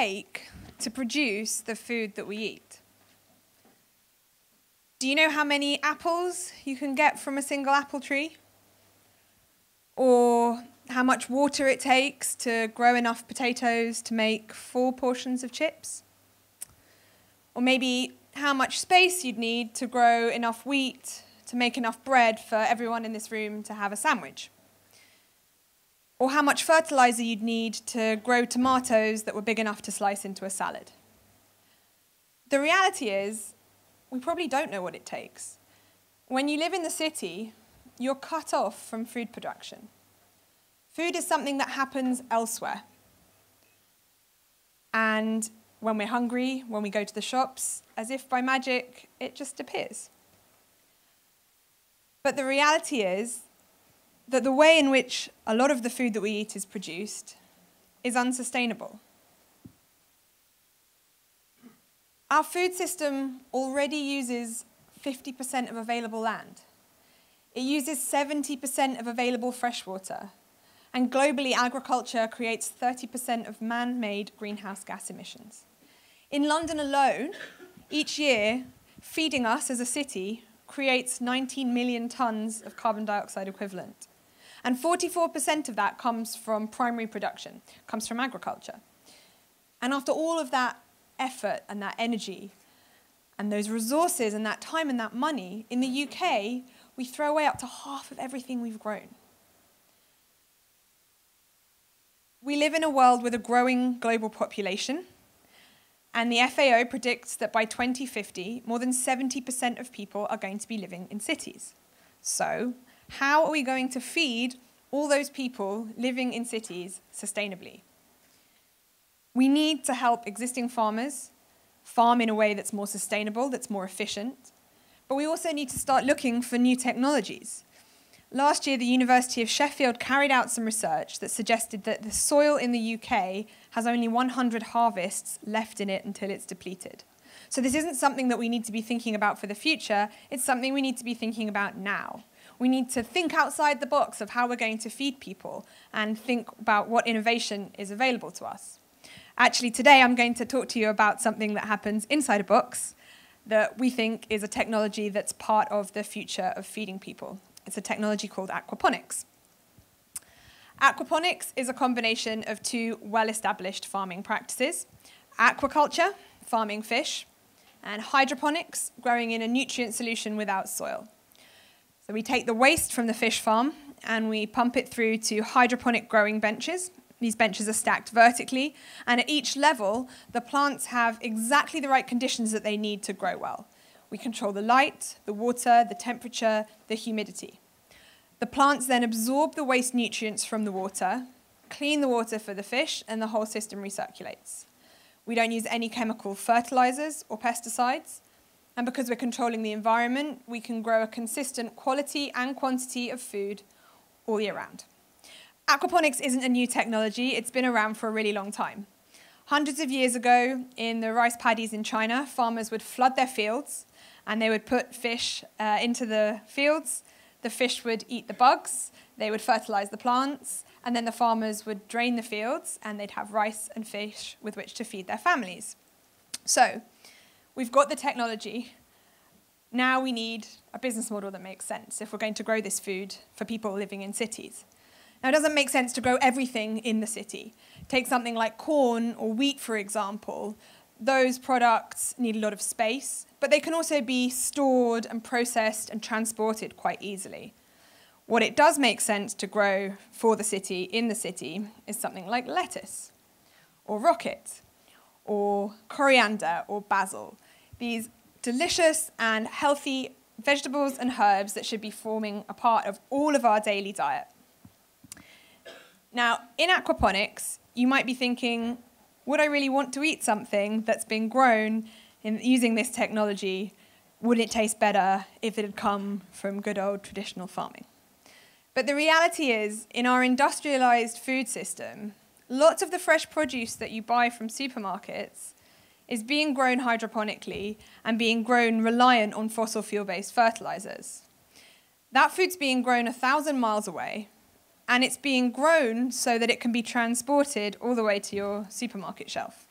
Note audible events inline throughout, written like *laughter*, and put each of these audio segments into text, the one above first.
take to produce the food that we eat? Do you know how many apples you can get from a single apple tree? Or how much water it takes to grow enough potatoes to make four portions of chips? Or maybe how much space you'd need to grow enough wheat to make enough bread for everyone in this room to have a sandwich? Or how much fertilizer you'd need to grow tomatoes that were big enough to slice into a salad? The reality is, we probably don't know what it takes. When you live in the city, you're cut off from food production. Food is something that happens elsewhere. And when we're hungry, when we go to the shops, as if by magic, it just appears. But the reality is that the way in which a lot of the food that we eat is produced is unsustainable. Our food system already uses 50% of available land. It uses 70% of available freshwater. And globally, agriculture creates 30% of man made greenhouse gas emissions. In London alone, each year, feeding us as a city creates 19 million tons of carbon dioxide equivalent. And 44% of that comes from primary production, comes from agriculture. And after all of that effort and that energy and those resources and that time and that money, in the UK, we throw away up to half of everything we've grown. We live in a world with a growing global population, and the FAO predicts that by 2050, more than 70% of people are going to be living in cities. So, how are we going to feed all those people living in cities sustainably? We need to help existing farmers farm in a way that's more sustainable, that's more efficient. But we also need to start looking for new technologies. Last year, the University of Sheffield carried out some research that suggested that the soil in the UK has only 100 harvests left in it until it's depleted. So, this isn't something that we need to be thinking about for the future, it's something we need to be thinking about now. We need to think outside the box of how we're going to feed people and think about what innovation is available to us. Actually, today I'm going to talk to you about something that happens inside a box that we think is a technology that's part of the future of feeding people. It's a technology called aquaponics. Aquaponics is a combination of two well established farming practices aquaculture, farming fish, and hydroponics, growing in a nutrient solution without soil. So we take the waste from the fish farm and we pump it through to hydroponic growing benches these benches are stacked vertically, and at each level, the plants have exactly the right conditions that they need to grow well. We control the light, the water, the temperature, the humidity. The plants then absorb the waste nutrients from the water, clean the water for the fish, and the whole system recirculates. We don't use any chemical fertilizers or pesticides, and because we're controlling the environment, we can grow a consistent quality and quantity of food all year round. Aquaponics isn't a new technology, it's been around for a really long time. Hundreds of years ago, in the rice paddies in China, farmers would flood their fields and they would put fish uh, into the fields. The fish would eat the bugs, they would fertilize the plants, and then the farmers would drain the fields and they'd have rice and fish with which to feed their families. So, we've got the technology. Now we need a business model that makes sense if we're going to grow this food for people living in cities. Now, it doesn't make sense to grow everything in the city. Take something like corn or wheat, for example. Those products need a lot of space, but they can also be stored and processed and transported quite easily. What it does make sense to grow for the city, in the city, is something like lettuce, or rocket, or coriander, or basil. These delicious and healthy vegetables and herbs that should be forming a part of all of our daily diet. Now, in aquaponics, you might be thinking, would I really want to eat something that's been grown in, using this technology? Would it taste better if it had come from good old traditional farming? But the reality is, in our industrialized food system, lots of the fresh produce that you buy from supermarkets is being grown hydroponically and being grown reliant on fossil fuel based fertilizers. That food's being grown a thousand miles away and it's being grown so that it can be transported all the way to your supermarket shelf.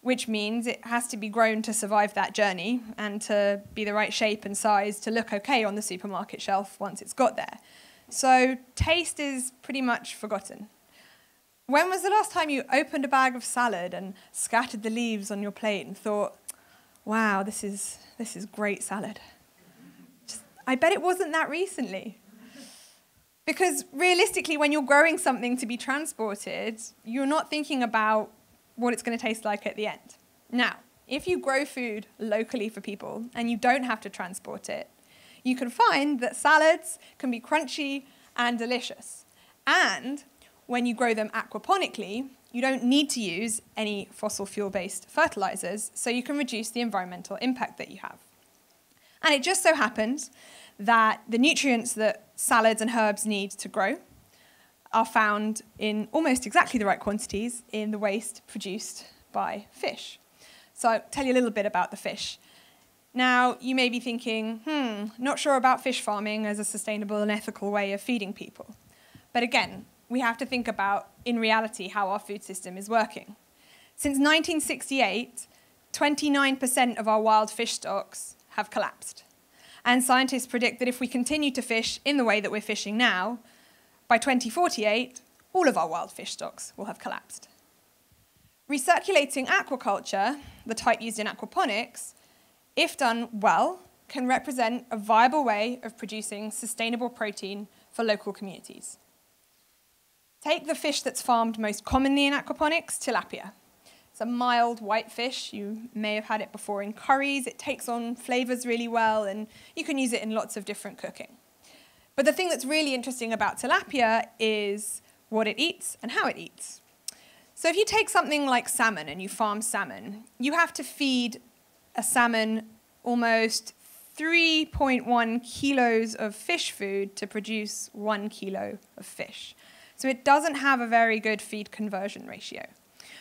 which means it has to be grown to survive that journey and to be the right shape and size to look okay on the supermarket shelf once it's got there. So taste is pretty much forgotten. When was the last time you opened a bag of salad and scattered the leaves on your plate and thought, wow, this is, this is great salad? Just, I bet it wasn't that recently. Because realistically, when you're growing something to be transported, you're not thinking about what it's going to taste like at the end. Now, if you grow food locally for people and you don't have to transport it, you can find that salads can be crunchy and delicious. And when you grow them aquaponically, you don't need to use any fossil fuel based fertilizers, so you can reduce the environmental impact that you have. And it just so happens that the nutrients that salads and herbs need to grow are found in almost exactly the right quantities in the waste produced by fish. So I'll tell you a little bit about the fish. Now, you may be thinking, hmm, not sure about fish farming as a sustainable and ethical way of feeding people. But again, we have to think about, in reality, how our food system is working. Since 1968, 29% of our wild fish stocks have collapsed. And scientists predict that if we continue to fish in the way that we're fishing now, by 2048, all of our wild fish stocks will have collapsed. Recirculating aquaculture, the type used in aquaponics, if done well, can represent a viable way of producing sustainable protein for local communities. Take the fish that's farmed most commonly in aquaponics, tilapia. It's a mild white fish. You may have had it before in curries. It takes on flavors really well, and you can use it in lots of different cooking. But the thing that's really interesting about tilapia is what it eats and how it eats. So if you take something like salmon and you farm salmon, you have to feed a salmon almost 3.1 kilos of fish food to produce one kilo of fish. So it doesn't have a very good feed conversion ratio.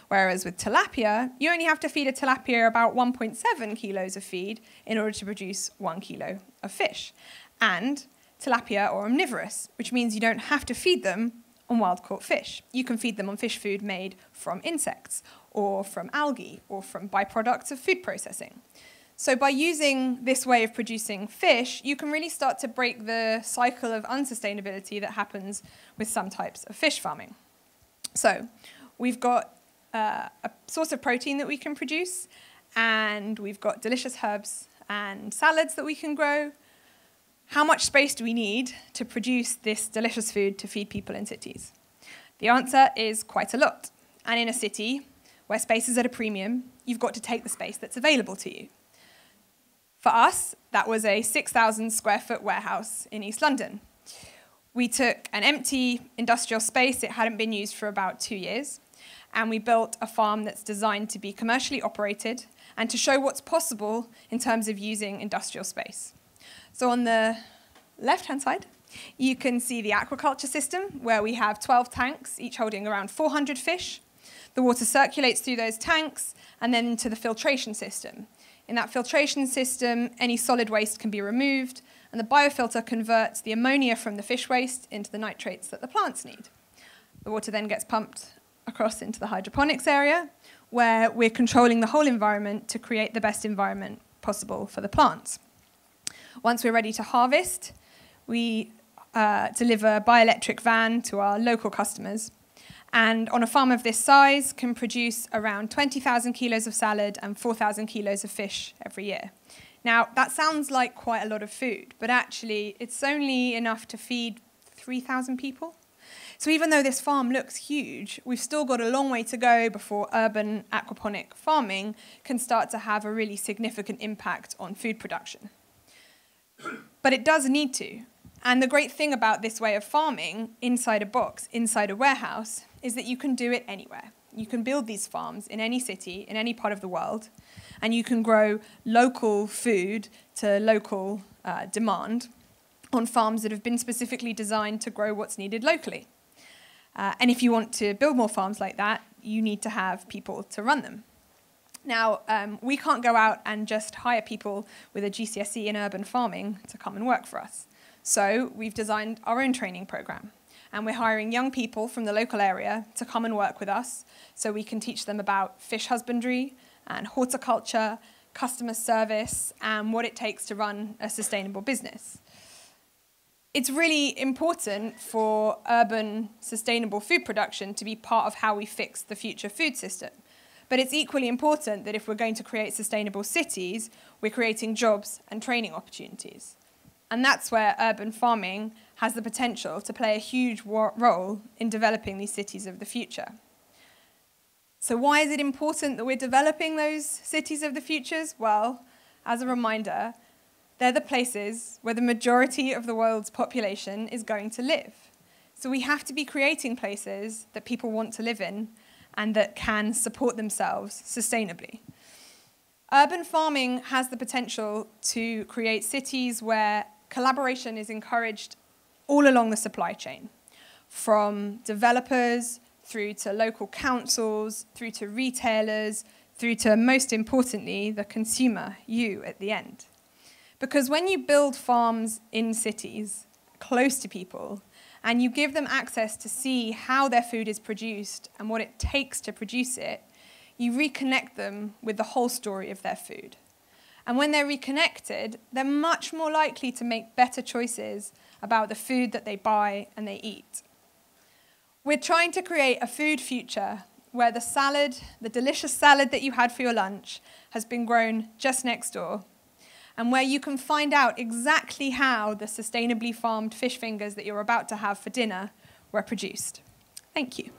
Whereas with tilapia, you only have to feed a tilapia about 1.7 kilos of feed in order to produce one kilo of fish. And tilapia are omnivorous, which means you don't have to feed them on wild caught fish. You can feed them on fish food made from insects or from algae or from byproducts of food processing. So by using this way of producing fish, you can really start to break the cycle of unsustainability that happens with some types of fish farming. So we've got uh, a source of protein that we can produce, and we've got delicious herbs and salads that we can grow, how much space do we need to produce this delicious food to feed people in cities? The answer is quite a lot. And in a city where space is at a premium, you've got to take the space that's available to you. For us, that was a 6,000 square foot warehouse in East London. We took an empty industrial space, it hadn't been used for about two years, and we built a farm that's designed to be commercially operated and to show what's possible in terms of using industrial space. So on the left-hand side, you can see the aquaculture system, where we have 12 tanks, each holding around 400 fish. The water circulates through those tanks and then into the filtration system. In that filtration system, any solid waste can be removed, and the biofilter converts the ammonia from the fish waste into the nitrates that the plants need. The water then gets pumped across into the hydroponics area, where we're controlling the whole environment to create the best environment possible for the plants. Once we're ready to harvest, we uh, deliver a bioelectric van to our local customers. And on a farm of this size, can produce around 20,000 kilos of salad and 4,000 kilos of fish every year. Now, that sounds like quite a lot of food, but actually, it's only enough to feed 3,000 people. So even though this farm looks huge, we've still got a long way to go before urban aquaponic farming can start to have a really significant impact on food production. *clears throat* But it does need to. And the great thing about this way of farming inside a box, inside a warehouse, is that you can do it anywhere. You can build these farms in any city, in any part of the world, and you can grow local food to local uh, demand on farms that have been specifically designed to grow what's needed locally. Uh, and if you want to build more farms like that, you need to have people to run them. Now, um, we can't go out and just hire people with a GCSE in urban farming to come and work for us. So we've designed our own training program. And we're hiring young people from the local area to come and work with us so we can teach them about fish husbandry and horticulture, customer service, and what it takes to run a sustainable business. It's really important for urban sustainable food production to be part of how we fix the future food system. But it's equally important that if we're going to create sustainable cities, we're creating jobs and training opportunities. And that's where urban farming has the potential to play a huge role in developing these cities of the future. So, why is it important that we're developing those cities of the futures? Well, as a reminder, they're the places where the majority of the world's population is going to live. So, we have to be creating places that people want to live in and that can support themselves sustainably. Urban farming has the potential to create cities where collaboration is encouraged all along the supply chain, from developers through to local councils, through to retailers, through to, most importantly, the consumer, you at the end. Because when you build farms in cities, close to people, and you give them access to see how their food is produced and what it takes to produce it, you reconnect them with the whole story of their food. And when they're reconnected, they're much more likely to make better choices about the food that they buy and they eat. We're trying to create a food future where the salad, the delicious salad that you had for your lunch, has been grown just next door and where you can find out exactly how the sustainably farmed fish fingers that you're about to have for dinner were produced. Thank you.